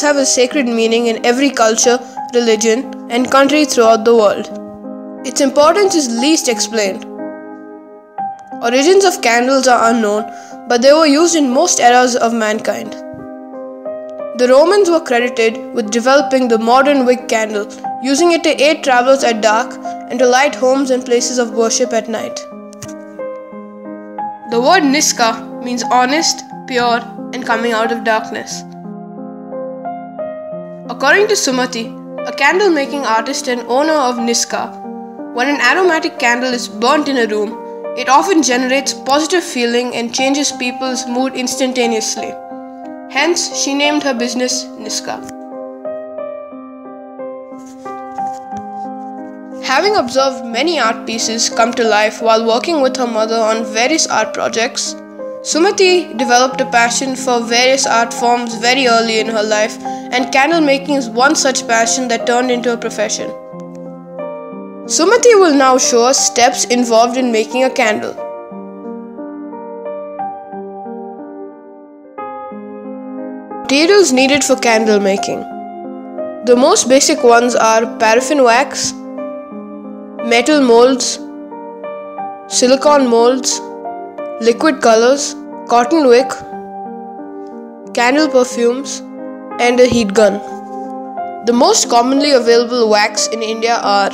have a sacred meaning in every culture, religion, and country throughout the world. Its importance is least explained. Origins of candles are unknown, but they were used in most eras of mankind. The Romans were credited with developing the modern wick candle, using it to aid travelers at dark and to light homes and places of worship at night. The word Niska means honest, pure, and coming out of darkness. According to Sumati, a candle making artist and owner of Niska, when an aromatic candle is burnt in a room, it often generates positive feeling and changes people's mood instantaneously. Hence, she named her business Niska. Having observed many art pieces come to life while working with her mother on various art projects, Sumati developed a passion for various art forms very early in her life, and candle making is one such passion that turned into a profession. Sumati will now show us steps involved in making a candle. Materials needed for candle making. The most basic ones are paraffin wax, metal molds, silicone molds, liquid colors, cotton wick, candle perfumes, and a heat gun. The most commonly available wax in India are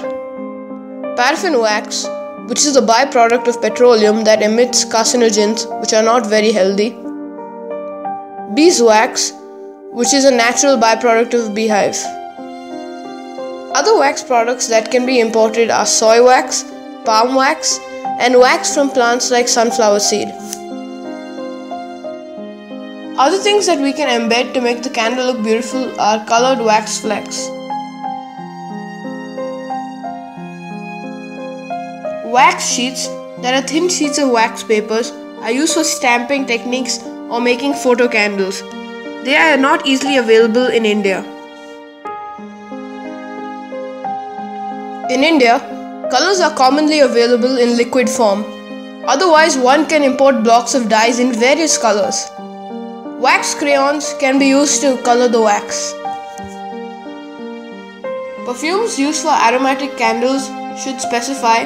paraffin wax, which is a byproduct of petroleum that emits carcinogens which are not very healthy, beeswax, which is a natural byproduct of beehive. Other wax products that can be imported are soy wax, palm wax, and wax from plants like sunflower seed. Other things that we can embed to make the candle look beautiful are colored wax flecks. Wax sheets, that are thin sheets of wax papers, are used for stamping techniques or making photo candles. They are not easily available in India. In India, colors are commonly available in liquid form. Otherwise, one can import blocks of dyes in various colors. Wax crayons can be used to color the wax. Perfumes used for aromatic candles should specify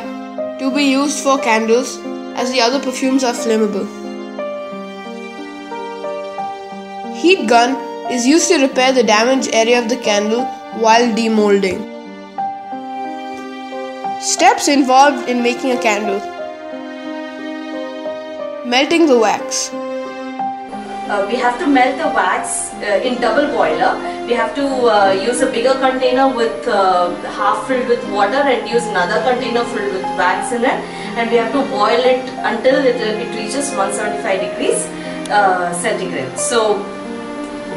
to be used for candles as the other perfumes are flammable. Heat gun is used to repair the damaged area of the candle while demolding. Steps involved in making a candle Melting the wax. Uh, we have to melt the wax uh, in double boiler. We have to uh, use a bigger container with uh, half filled with water and use another container filled with wax in it and we have to boil it until it, it reaches 175 degrees uh, centigrade. So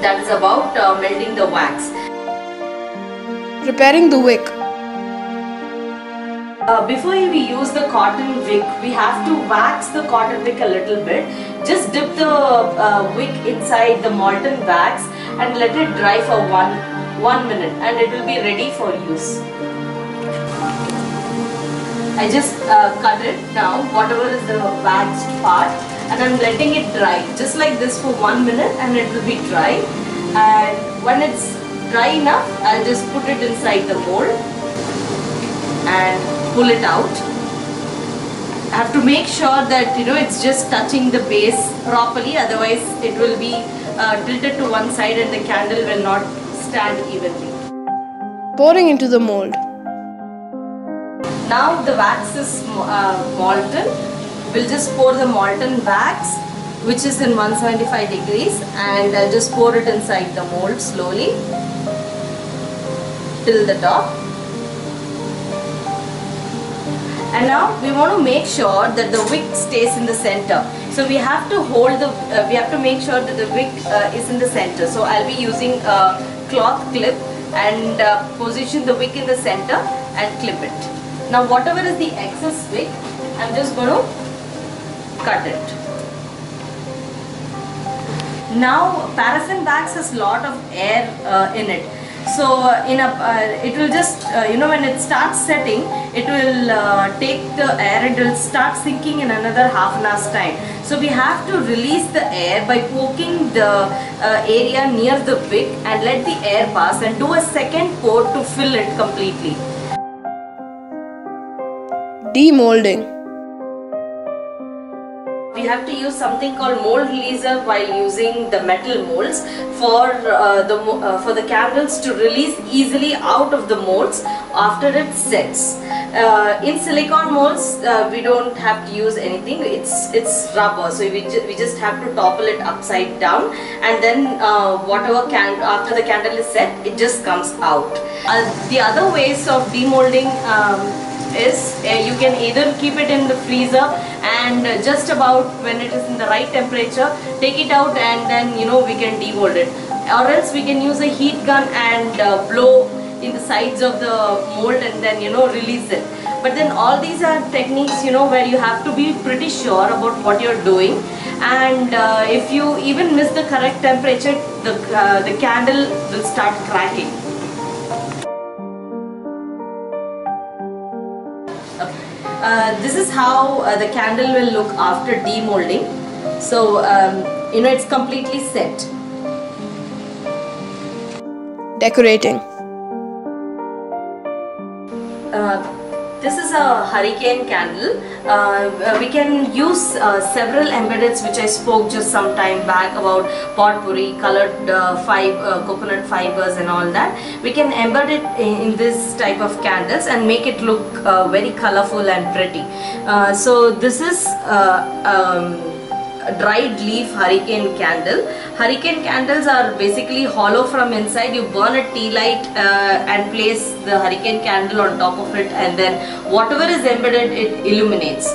that is about uh, melting the wax. Preparing the wick. Uh, before we use the cotton wick, we have to wax the cotton wick a little bit. Just dip the uh, wick inside the molten wax and let it dry for one, one minute and it will be ready for use. I just uh, cut it now, whatever is the waxed part and I'm letting it dry just like this for one minute and it will be dry and when it's dry enough, I'll just put it inside the mold and pull it out. I have to make sure that you know it's just touching the base properly otherwise it will be uh, tilted to one side and the candle will not stand evenly. Pouring into the mold. Now the wax is uh, molten. We'll just pour the molten wax which is in 175 degrees and I'll just pour it inside the mold slowly till the top. And now we want to make sure that the wick stays in the center. So we have to hold the uh, we have to make sure that the wick uh, is in the center. So I'll be using a cloth clip and uh, position the wick in the center and clip it. Now whatever is the excess wick I'm just going to cut it. Now paraffin wax has a lot of air uh, in it so in a uh, it will just uh, you know when it starts setting it will uh, take the air it will start sinking in another half an hour's time So we have to release the air by poking the area near the wick and let the air pass and do a second pour to fill it completely. Demolding. We have to use something called mold releaser while using the metal molds for uh, the uh, for the candles to release easily out of the molds after it sets. Uh, in silicone molds, uh, we don't have to use anything. It's it's rubber, so we, ju we just have to topple it upside down, and then uh, whatever can after the candle is set, it just comes out. Uh, the other ways of demolding. Um, is uh, you can either keep it in the freezer and uh, just about when it is in the right temperature take it out and then you know we can demold it. Or else we can use a heat gun and uh, blow in the sides of the mold and then you know release it. But then all these are techniques you know where you have to be pretty sure about what you're doing. And if you even miss the correct temperature the the candle will start cracking Uh, this is how uh, the candle will look after demolding. So, um, you know, it's completely set. Decorating. Uh, this is a hurricane candle. Uh, we can use uh, several embeds which I spoke just some time back about potpourri, colored uh, fiber, uh, coconut fibers and all that. We can embed it in, in this type of candles and make it look uh, very colorful and pretty. Uh, so this is um, dried leaf hurricane candle. Hurricane candles are basically hollow from inside. You burn a tea light uh, and place the hurricane candle on top of it and then whatever is embedded it illuminates.